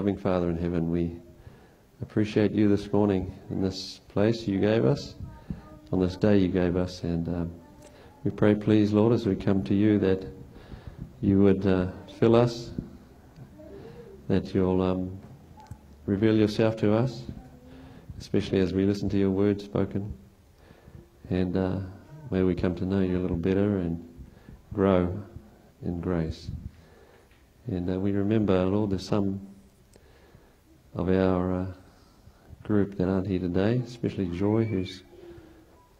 loving Father in heaven, we appreciate you this morning in this place you gave us, on this day you gave us, and um, we pray, please, Lord, as we come to you, that you would uh, fill us, that you'll um, reveal yourself to us, especially as we listen to your word spoken, and uh, may we come to know you a little better and grow in grace. And uh, we remember, Lord, there's some of our uh, group that aren't here today, especially Joy, who's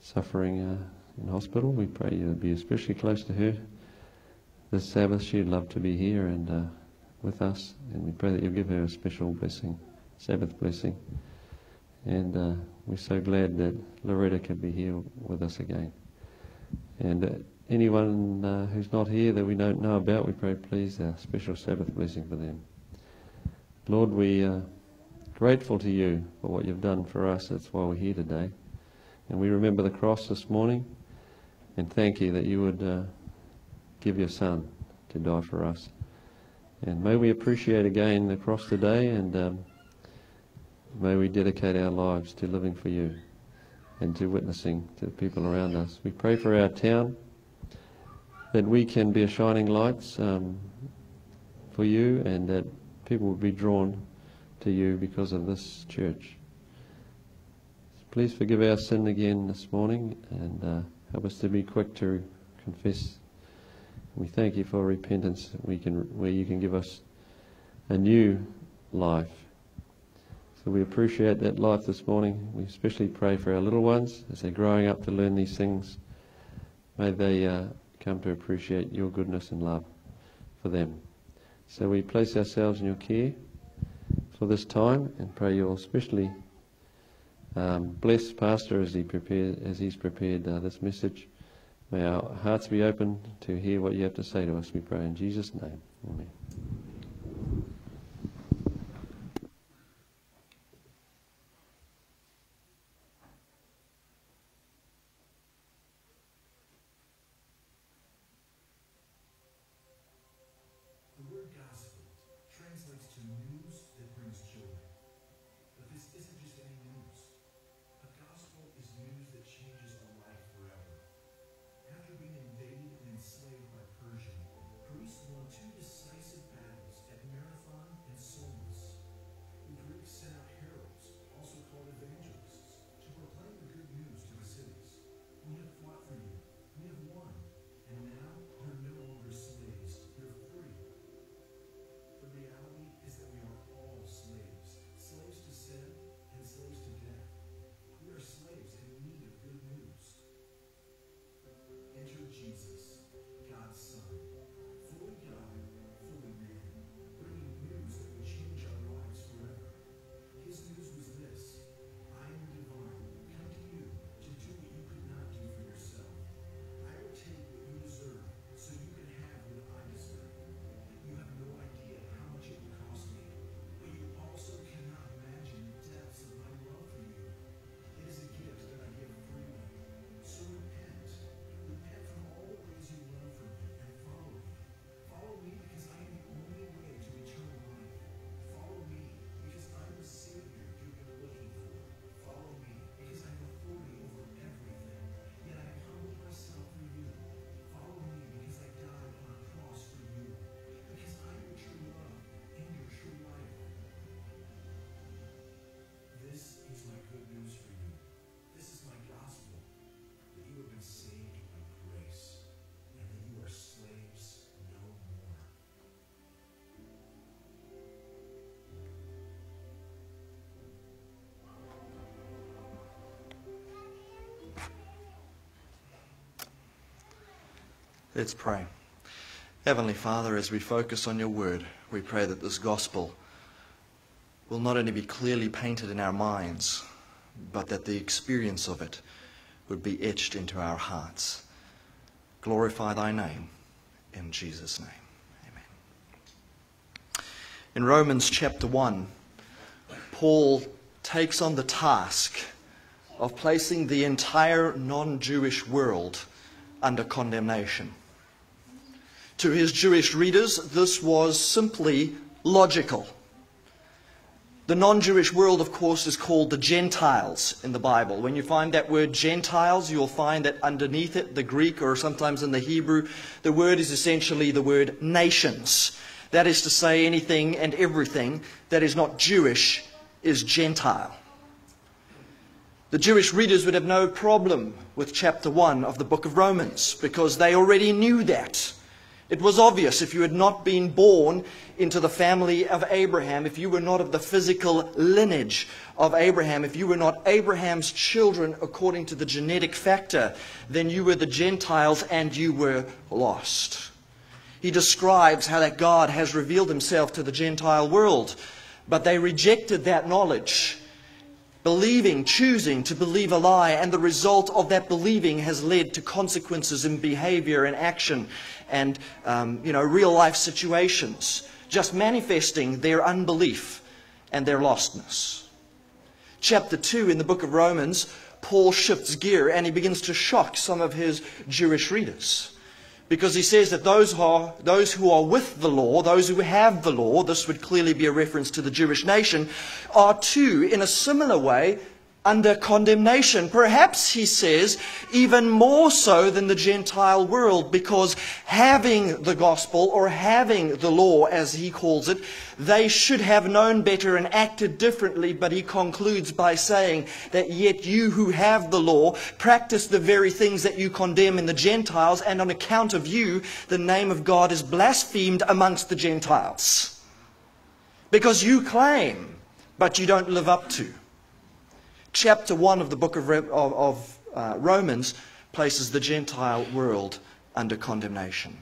suffering uh, in hospital. We pray you'll be especially close to her this Sabbath. She'd love to be here and uh, with us, and we pray that you'll give her a special blessing, Sabbath blessing. And uh, we're so glad that Loretta can be here with us again. And uh, anyone uh, who's not here that we don't know about, we pray, please, a special Sabbath blessing for them. Lord, we are grateful to you for what you've done for us. That's why we're here today. And we remember the cross this morning and thank you that you would uh, give your Son to die for us. And may we appreciate again the cross today and um, may we dedicate our lives to living for you and to witnessing to the people around us. We pray for our town that we can be a shining lights um, for you and that people will be drawn to you because of this church. Please forgive our sin again this morning and uh, help us to be quick to confess. We thank you for repentance we can, where you can give us a new life. So we appreciate that life this morning. We especially pray for our little ones as they're growing up to learn these things. May they uh, come to appreciate your goodness and love for them. So we place ourselves in your care for this time and pray you'll especially um, bless Pastor as he prepared, as he's prepared uh, this message. May our hearts be open to hear what you have to say to us. We pray in Jesus' name. Amen. Let's pray. Heavenly Father, as we focus on your word, we pray that this gospel will not only be clearly painted in our minds, but that the experience of it would be etched into our hearts. Glorify thy name in Jesus' name. Amen. In Romans chapter 1, Paul takes on the task of placing the entire non Jewish world under condemnation. To his Jewish readers, this was simply logical. The non Jewish world, of course, is called the Gentiles in the Bible. When you find that word Gentiles, you'll find that underneath it, the Greek or sometimes in the Hebrew, the word is essentially the word nations. That is to say, anything and everything that is not Jewish is Gentile. The Jewish readers would have no problem with chapter 1 of the book of Romans because they already knew that. It was obvious if you had not been born into the family of Abraham, if you were not of the physical lineage of Abraham, if you were not Abraham's children according to the genetic factor, then you were the Gentiles and you were lost. He describes how that God has revealed himself to the Gentile world, but they rejected that knowledge believing, choosing to believe a lie, and the result of that believing has led to consequences in behavior and action and um, you know, real life situations, just manifesting their unbelief and their lostness. Chapter 2 in the book of Romans, Paul shifts gear and he begins to shock some of his Jewish readers. Because he says that those who, are, those who are with the law, those who have the law, this would clearly be a reference to the Jewish nation, are too, in a similar way, under condemnation. Perhaps, he says, even more so than the Gentile world, because having the gospel, or having the law, as he calls it, they should have known better and acted differently. But he concludes by saying that yet you who have the law practice the very things that you condemn in the Gentiles, and on account of you, the name of God is blasphemed amongst the Gentiles. Because you claim, but you don't live up to chapter 1 of the book of, of, of uh, Romans places the Gentile world under condemnation.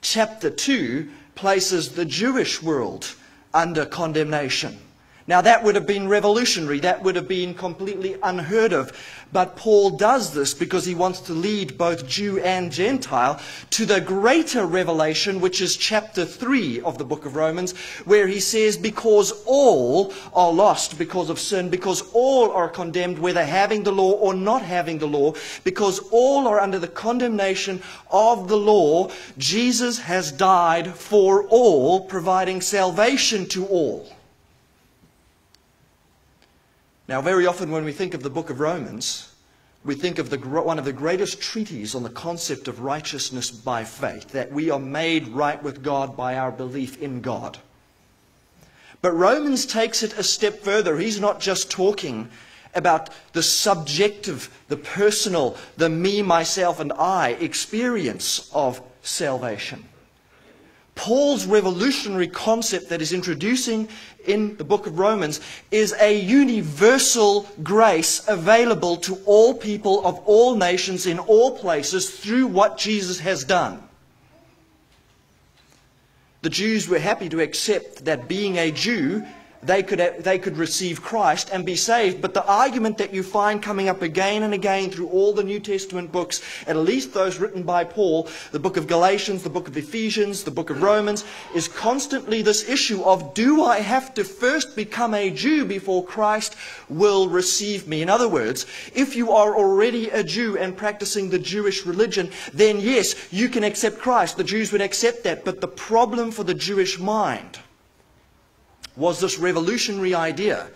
Chapter 2 places the Jewish world under condemnation. Now, that would have been revolutionary. That would have been completely unheard of. But Paul does this because he wants to lead both Jew and Gentile to the greater revelation, which is chapter 3 of the book of Romans, where he says, Because all are lost because of sin, because all are condemned, whether having the law or not having the law, because all are under the condemnation of the law, Jesus has died for all, providing salvation to all. Now, very often when we think of the book of Romans, we think of the, one of the greatest treatises on the concept of righteousness by faith, that we are made right with God by our belief in God. But Romans takes it a step further. He's not just talking about the subjective, the personal, the me, myself, and I experience of salvation. Paul's revolutionary concept that he's introducing in the book of Romans is a universal grace available to all people of all nations in all places through what Jesus has done. The Jews were happy to accept that being a Jew they could, they could receive Christ and be saved. But the argument that you find coming up again and again through all the New Testament books, at least those written by Paul, the book of Galatians, the book of Ephesians, the book of Romans, is constantly this issue of do I have to first become a Jew before Christ will receive me? In other words, if you are already a Jew and practicing the Jewish religion, then yes, you can accept Christ. The Jews would accept that. But the problem for the Jewish mind was this revolutionary idea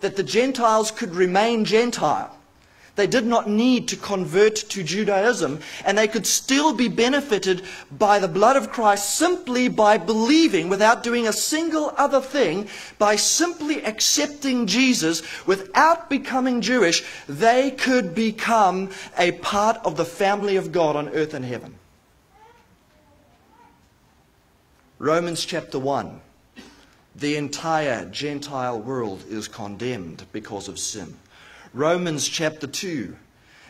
that the Gentiles could remain Gentile. They did not need to convert to Judaism, and they could still be benefited by the blood of Christ simply by believing, without doing a single other thing, by simply accepting Jesus without becoming Jewish. They could become a part of the family of God on earth and heaven. Romans chapter 1 the entire Gentile world is condemned because of sin. Romans chapter 2.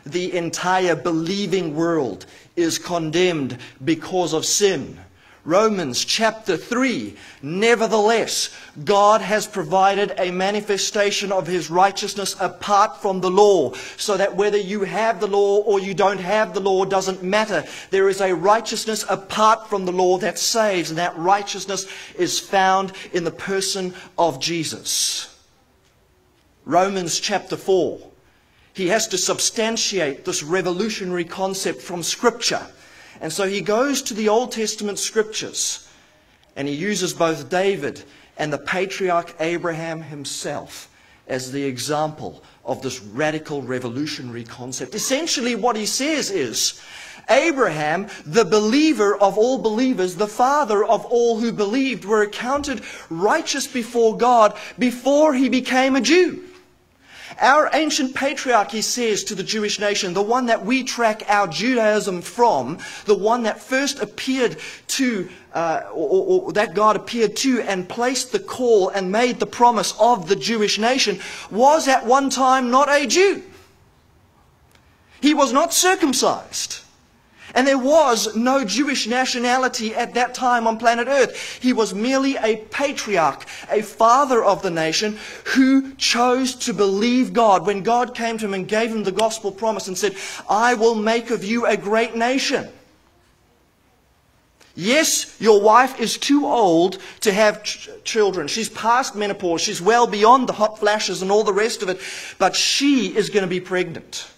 The entire believing world is condemned because of sin. Romans chapter 3. Nevertheless, God has provided a manifestation of his righteousness apart from the law, so that whether you have the law or you don't have the law doesn't matter. There is a righteousness apart from the law that saves, and that righteousness is found in the person of Jesus. Romans chapter 4. He has to substantiate this revolutionary concept from Scripture. And so he goes to the Old Testament scriptures and he uses both David and the patriarch Abraham himself as the example of this radical revolutionary concept. Essentially, what he says is Abraham, the believer of all believers, the father of all who believed, were accounted righteous before God before he became a Jew. Our ancient patriarch, he says to the Jewish nation, the one that we track our Judaism from, the one that first appeared to, uh, or, or, that God appeared to and placed the call and made the promise of the Jewish nation, was at one time not a Jew. He was not circumcised. And there was no Jewish nationality at that time on planet Earth. He was merely a patriarch, a father of the nation who chose to believe God when God came to him and gave him the gospel promise and said, I will make of you a great nation. Yes, your wife is too old to have ch- children. She's past menopause. She's well beyond the hot flashes and all the rest of it. But she is going to be pregnant.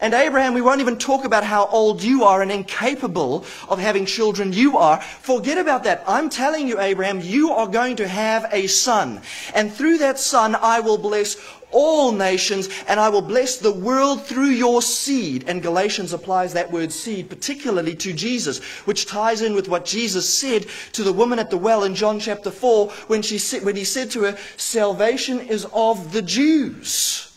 And Abraham, we won't even talk about how old you are and incapable of having children you are. Forget about that. I'm telling you, Abraham, you are going to have a son. And through that son, I will bless all nations, and I will bless the world through your seed. And Galatians applies that word seed particularly to Jesus, which ties in with what Jesus said to the woman at the well in John chapter 4 when, she when he said to her, Salvation is of the Jews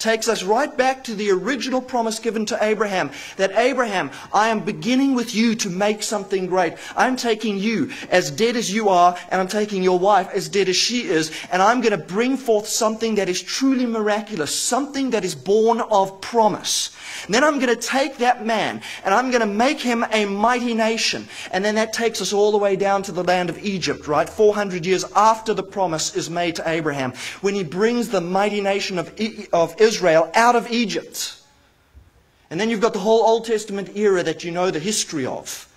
takes us right back to the original promise given to Abraham that Abraham, I am beginning with you to make something great. I'm taking you as dead as you are, and I'm taking your wife as dead as she is, and I'm going to bring forth something that is truly miraculous, something that is born of promise. Then I'm going to take that man and I'm going to make him a mighty nation. And then that takes us all the way down to the land of Egypt, right? 400 years after the promise is made to Abraham, when he brings the mighty nation of, of Israel out of Egypt. And then you've got the whole Old Testament era that you know the history of.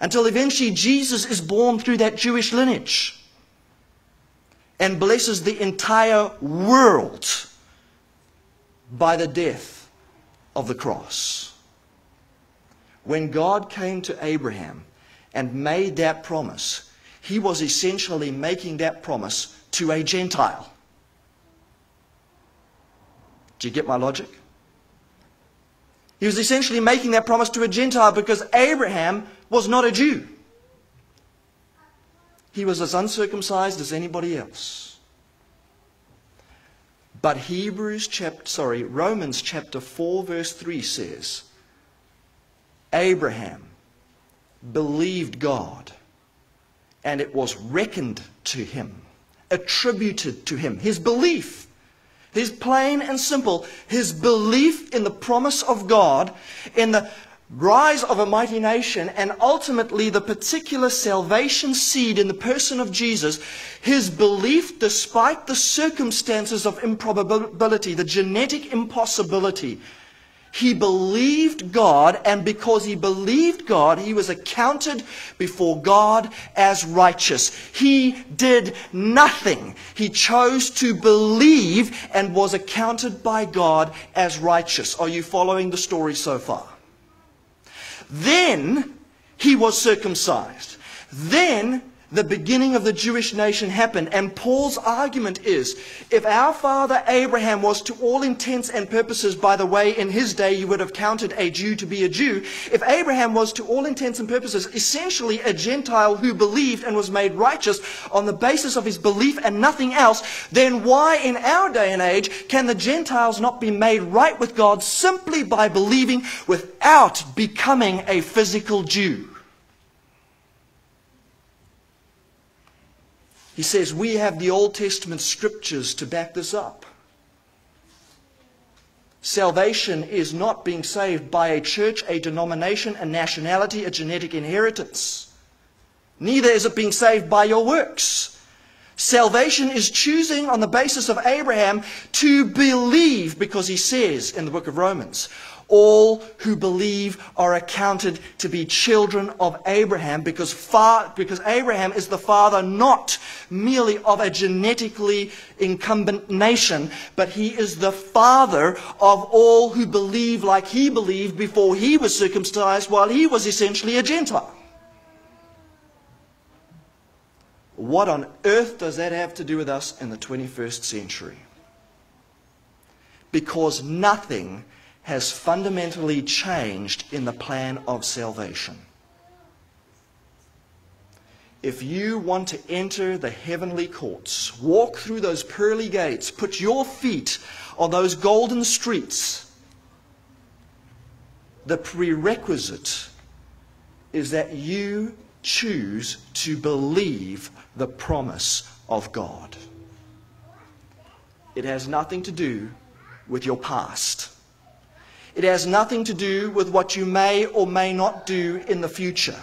Until eventually Jesus is born through that Jewish lineage and blesses the entire world by the death of the cross. When God came to Abraham and made that promise, he was essentially making that promise to a Gentile. Do you get my logic? He was essentially making that promise to a Gentile because Abraham was not a Jew. He was as uncircumcised as anybody else. But Hebrews chapter, sorry, Romans chapter 4 verse 3 says, Abraham believed God and it was reckoned to him, attributed to him. His belief, his plain and simple, his belief in the promise of God, in the rise of a mighty nation, and ultimately the particular salvation seed in the person of Jesus, his belief, despite the circumstances of improbability, the genetic impossibility, he believed God, and because he believed God, he was accounted before God as righteous. He did nothing. He chose to believe and was accounted by God as righteous. Are you following the story so far? Then he was circumcised. Then the beginning of the Jewish nation happened. And Paul's argument is, if our father Abraham was to all intents and purposes, by the way, in his day you would have counted a Jew to be a Jew. If Abraham was to all intents and purposes essentially a Gentile who believed and was made righteous on the basis of his belief and nothing else, then why in our day and age can the Gentiles not be made right with God simply by believing without becoming a physical Jew? He says, We have the Old Testament scriptures to back this up. Salvation is not being saved by a church, a denomination, a nationality, a genetic inheritance. Neither is it being saved by your works. Salvation is choosing on the basis of Abraham to believe because he says in the book of Romans, all who believe are accounted to be children of Abraham because, far, because Abraham is the father not merely of a genetically incumbent nation, but he is the father of all who believe like he believed before he was circumcised while he was essentially a Gentile. What on earth does that have to do with us in the 21st century? Because nothing has fundamentally changed in the plan of salvation. If you want to enter the heavenly courts, walk through those pearly gates, put your feet on those golden streets, the prerequisite is that you choose to believe the promise of God. It has nothing to do with your past. It has nothing to do with what you may or may not do in the future.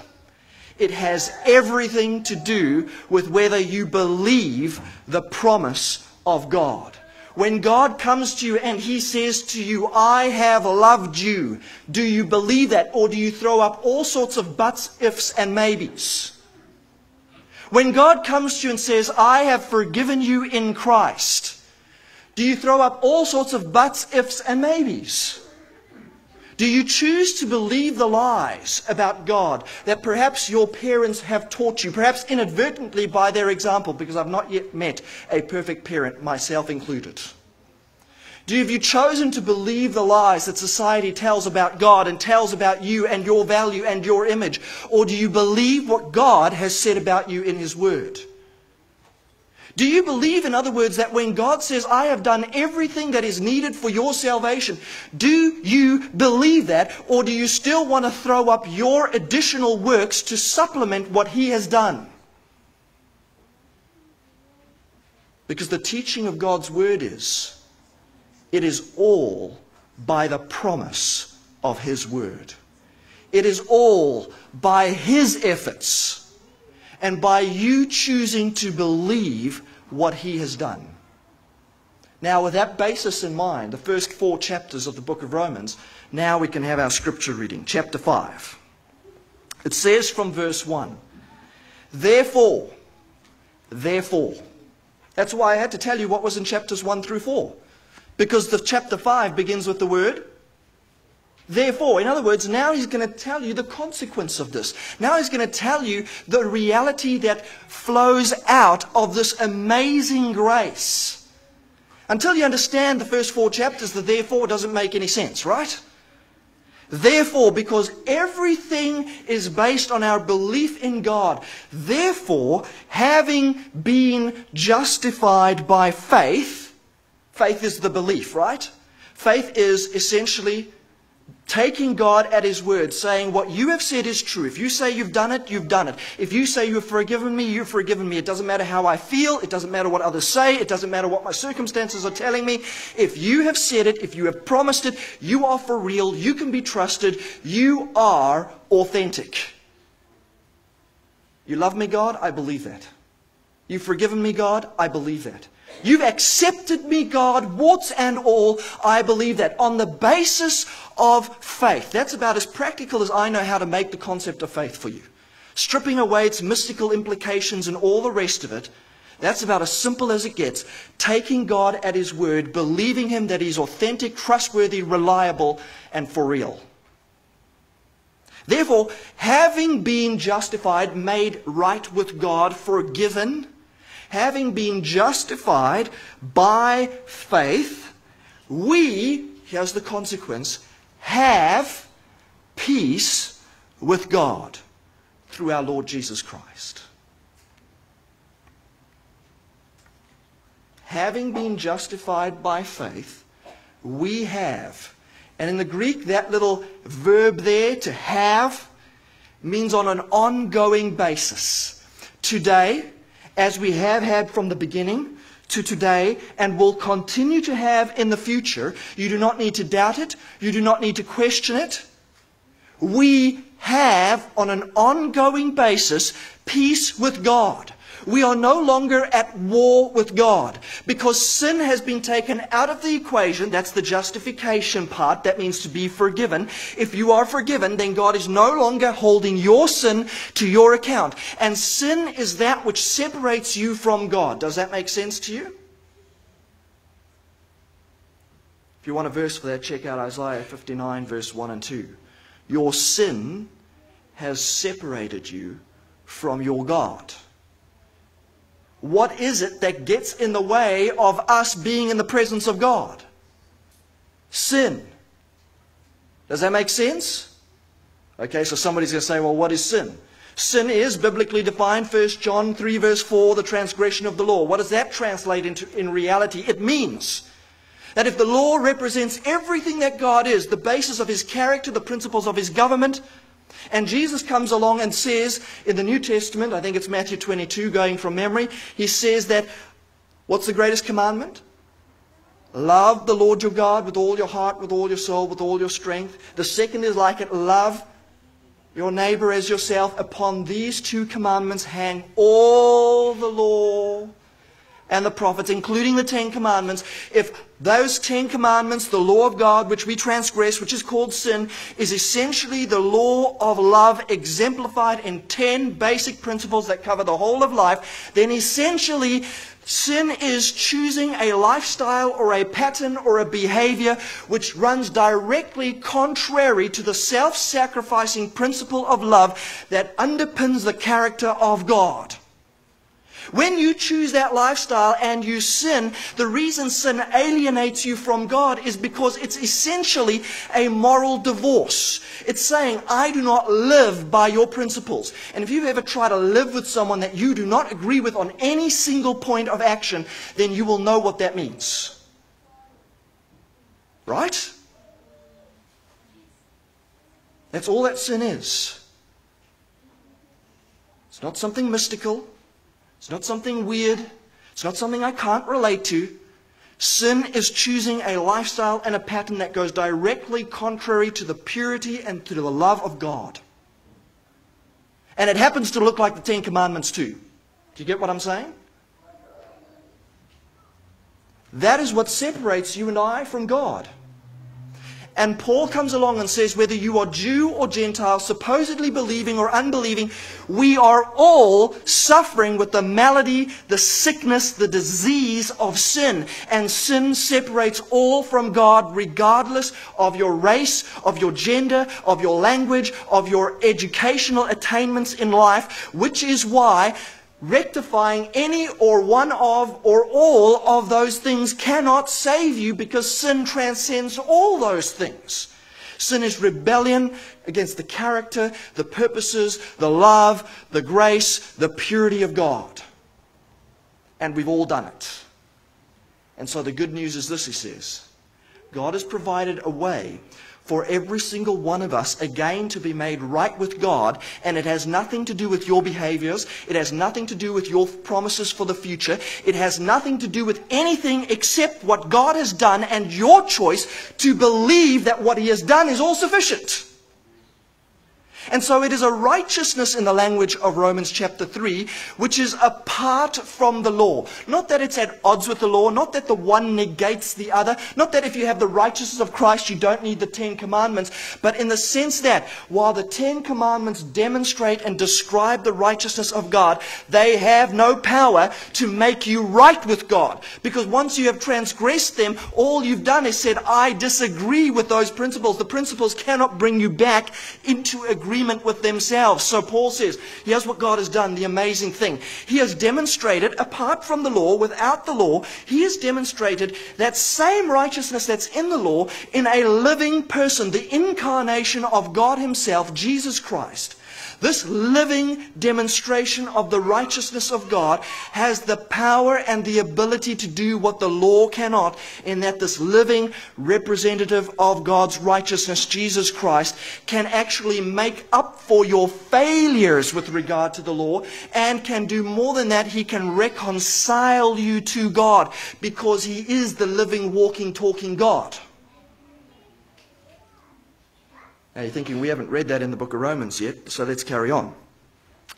It has everything to do with whether you believe the promise of God. When God comes to you and He says to you, I have loved you, do you believe that? Or do you throw up all sorts of buts, ifs, and maybes? When God comes to you and says, I have forgiven you in Christ, do you throw up all sorts of buts, ifs, and maybes? Do you choose to believe the lies about God that perhaps your parents have taught you, perhaps inadvertently by their example, because I've not yet met a perfect parent, myself included? Do you, have you chosen to believe the lies that society tells about God and tells about you and your value and your image? Or do you believe what God has said about you in His Word? Do you believe, in other words, that when God says, I have done everything that is needed for your salvation, do you believe that? Or do you still want to throw up your additional works to supplement what He has done? Because the teaching of God's Word is, it is all by the promise of His Word. It is all by His efforts and by you choosing to believe what he has done. Now, with that basis in mind, the first four chapters of the book of Romans, now we can have our scripture reading. Chapter 5. It says from verse 1 Therefore, therefore. That's why I had to tell you what was in chapters 1 through 4. Because the chapter 5 begins with the word Therefore, in other words, now he's going to tell you the consequence of this. Now he's going to tell you the reality that flows out of this amazing grace. Until you understand the first four chapters, the therefore doesn't make any sense, right? Therefore, because everything is based on our belief in God, therefore, having been justified by faith, faith is the belief, right? Faith is essentially taking God at His word, saying what you have said is true. If you say you've done it, you've done it. If you say you've forgiven me, you've forgiven me. It doesn't matter how I feel. It doesn't matter what others say. It doesn't matter what my circumstances are telling me. If you have said it, if you have promised it, you are for real. You can be trusted. You are authentic. You love me, God? I believe that. You've forgiven me, God? I believe that. You've accepted me, God, warts and all. I believe that on the basis of faith. That's about as practical as I know how to make the concept of faith for you. Stripping away its mystical implications and all the rest of it. That's about as simple as it gets. Taking God at His word, believing Him that He's authentic, trustworthy, reliable, and for real. Therefore, having been justified, made right with God, forgiven, having been justified by faith, we, here's the consequence, have peace with God through our Lord Jesus Christ. Having been justified by faith, we have. And in the Greek, that little verb there, to have, means on an ongoing basis. Today, as we have had from the beginning to today and will continue to have in the future. You do not need to doubt it. You do not need to question it. We have, on an ongoing basis, peace with God. We are no longer at war with God because sin has been taken out of the equation. That's the justification part. That means to be forgiven. If you are forgiven, then God is no longer holding your sin to your account. And sin is that which separates you from God. Does that make sense to you? If you want a verse for that, check out Isaiah 59, verse 1 and 2. Your sin has separated you from your God. What is it that gets in the way of us being in the presence of God? Sin. Does that make sense? Okay, so somebody's going to say, well, what is sin? Sin is biblically defined, 1 John 3, verse 4, the transgression of the law. What does that translate into in reality? It means that if the law represents everything that God is, the basis of his character, the principles of his government, and Jesus comes along and says in the New Testament, I think it's Matthew 22 going from memory, he says that what's the greatest commandment? Love the Lord your God with all your heart, with all your soul, with all your strength. The second is like it love your neighbor as yourself. Upon these two commandments hang all the law and the prophets, including the Ten Commandments, if those Ten Commandments, the law of God, which we transgress, which is called sin, is essentially the law of love exemplified in ten basic principles that cover the whole of life, then essentially sin is choosing a lifestyle or a pattern or a behavior which runs directly contrary to the self-sacrificing principle of love that underpins the character of God. When you choose that lifestyle and you sin, the reason sin alienates you from God is because it's essentially a moral divorce. It's saying, I do not live by your principles. And if you've ever tried to live with someone that you do not agree with on any single point of action, then you will know what that means. Right? That's all that sin is. It's not something mystical. It's not something weird. It's not something I can't relate to. Sin is choosing a lifestyle and a pattern that goes directly contrary to the purity and to the love of God. And it happens to look like the Ten Commandments too. Do you get what I'm saying? That is what separates you and I from God. And Paul comes along and says, whether you are Jew or Gentile, supposedly believing or unbelieving, we are all suffering with the malady, the sickness, the disease of sin. And sin separates all from God, regardless of your race, of your gender, of your language, of your educational attainments in life, which is why rectifying any or one of or all of those things cannot save you because sin transcends all those things. Sin is rebellion against the character, the purposes, the love, the grace, the purity of God. And we've all done it. And so the good news is this, he says. God has provided a way for every single one of us again to be made right with God. And it has nothing to do with your behaviors. It has nothing to do with your promises for the future. It has nothing to do with anything except what God has done and your choice to believe that what He has done is all sufficient. And so it is a righteousness in the language of Romans chapter 3, which is apart from the law. Not that it's at odds with the law, not that the one negates the other, not that if you have the righteousness of Christ, you don't need the Ten Commandments, but in the sense that while the Ten Commandments demonstrate and describe the righteousness of God, they have no power to make you right with God. Because once you have transgressed them, all you've done is said, I disagree with those principles. The principles cannot bring you back into agreement agreement with themselves. So Paul says, here's what God has done, the amazing thing. He has demonstrated, apart from the law, without the law, he has demonstrated that same righteousness that's in the law in a living person, the incarnation of God himself, Jesus Christ. This living demonstration of the righteousness of God has the power and the ability to do what the law cannot, in that this living representative of God's righteousness, Jesus Christ, can actually make up for your failures with regard to the law and can do more than that. He can reconcile you to God because He is the living, walking, talking God. Now you're thinking, we haven't read that in the book of Romans yet, so let's carry on.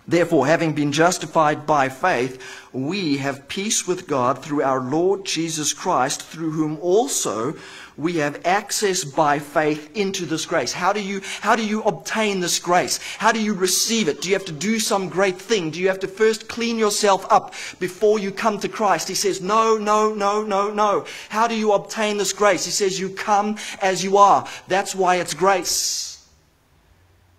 Therefore, having been justified by faith, we have peace with God through our Lord Jesus Christ, through whom also we have access by faith into this grace. How do you, how do you obtain this grace? How do you receive it? Do you have to do some great thing? Do you have to first clean yourself up before you come to Christ? He says, no, no, no, no, no. How do you obtain this grace? He says, you come as you are. That's why it's grace.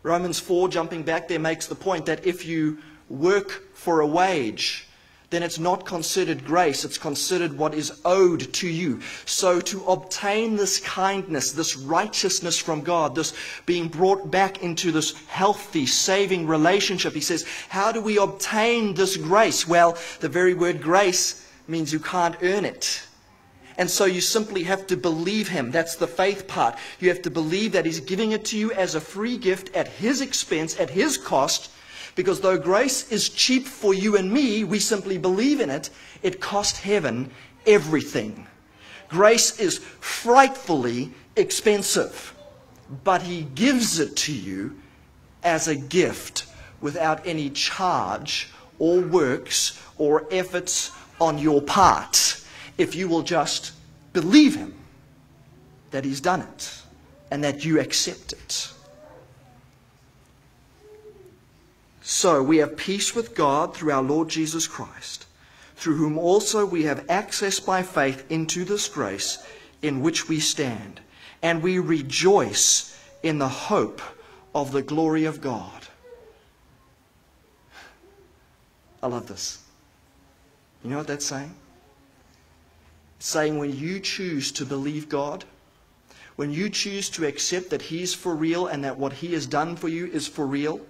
Romans 4, jumping back there, makes the point that if you work for a wage, then it's not considered grace, it's considered what is owed to you. So, to obtain this kindness, this righteousness from God, this being brought back into this healthy, saving relationship, he says, How do we obtain this grace? Well, the very word grace means you can't earn it. And so you simply have to believe him. That's the faith part. You have to believe that he's giving it to you as a free gift at his expense, at his cost because though grace is cheap for you and me, we simply believe in it, it cost heaven everything. Grace is frightfully expensive, but He gives it to you as a gift without any charge or works or efforts on your part if you will just believe Him that He's done it and that you accept it. So we have peace with God through our Lord Jesus Christ, through whom also we have access by faith into this grace in which we stand, and we rejoice in the hope of the glory of God. I love this. You know what that's saying? Saying when you choose to believe God, when you choose to accept that He is for real and that what He has done for you is for real,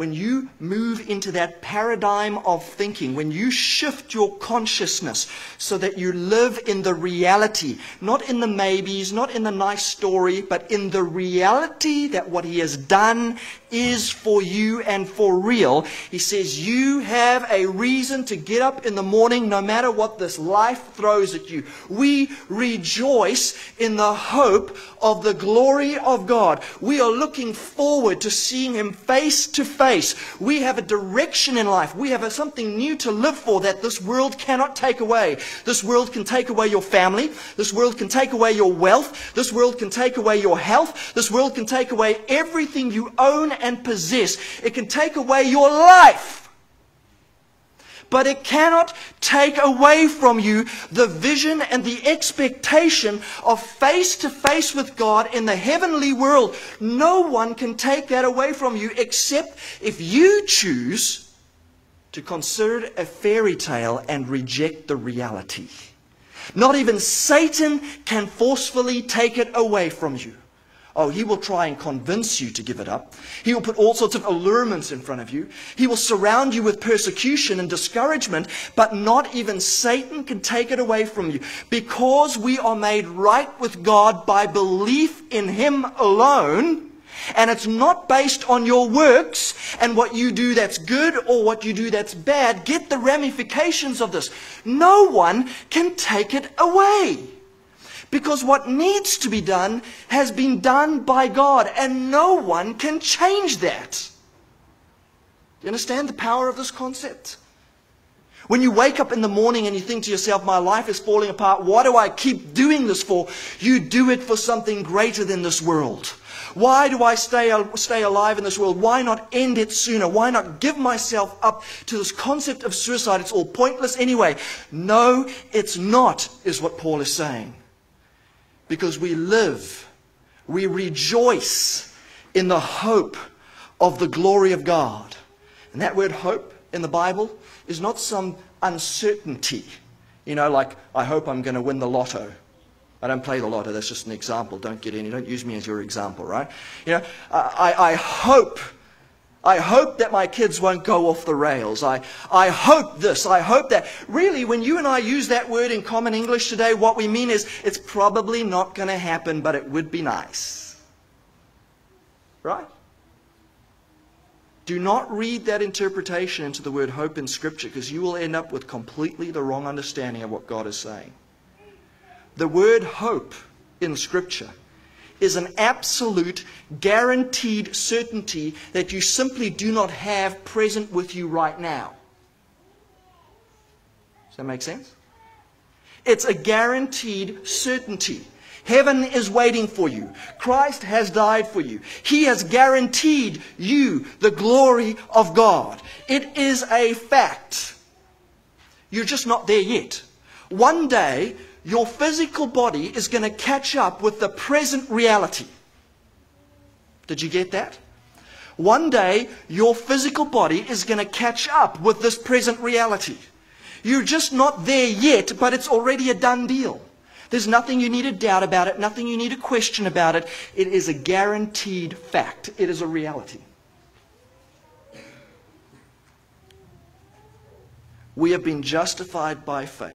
when you move into that paradigm of thinking, when you shift your consciousness so that you live in the reality, not in the maybes, not in the nice story, but in the reality that what He has done is for you and for real. He says, You have a reason to get up in the morning no matter what this life throws at you. We rejoice in the hope of the glory of God. We are looking forward to seeing Him face to face. We have a direction in life. We have a, something new to live for that this world cannot take away. This world can take away your family. This world can take away your wealth. This world can take away your health. This world can take away everything you own and possess. It can take away your life. But it cannot take away from you the vision and the expectation of face to face with God in the heavenly world. No one can take that away from you except if you choose to consider it a fairy tale and reject the reality. Not even Satan can forcefully take it away from you. Oh, he will try and convince you to give it up. He will put all sorts of allurements in front of you. He will surround you with persecution and discouragement, but not even Satan can take it away from you. Because we are made right with God by belief in Him alone, and it's not based on your works and what you do that's good or what you do that's bad. Get the ramifications of this. No one can take it away. Because what needs to be done has been done by God, and no one can change that. Do you understand the power of this concept? When you wake up in the morning and you think to yourself, my life is falling apart, why do I keep doing this for? You do it for something greater than this world. Why do I stay, stay alive in this world? Why not end it sooner? Why not give myself up to this concept of suicide? It's all pointless anyway. No, it's not, is what Paul is saying because we live, we rejoice in the hope of the glory of God. And that word hope in the Bible is not some uncertainty. You know, like, I hope I'm going to win the lotto. I don't play the lotto, that's just an example. Don't get any, don't use me as your example, right? You know, I, I hope I hope that my kids won't go off the rails. I, I hope this. I hope that. Really, when you and I use that word in common English today, what we mean is it's probably not going to happen, but it would be nice. Right? Do not read that interpretation into the word hope in Scripture because you will end up with completely the wrong understanding of what God is saying. The word hope in Scripture is an absolute, guaranteed certainty that you simply do not have present with you right now. Does that make sense? It's a guaranteed certainty. Heaven is waiting for you. Christ has died for you. He has guaranteed you the glory of God. It is a fact. You're just not there yet. One day, your physical body is going to catch up with the present reality. Did you get that? One day, your physical body is going to catch up with this present reality. You're just not there yet, but it's already a done deal. There's nothing you need to doubt about it, nothing you need to question about it. It is a guaranteed fact. It is a reality. We have been justified by faith.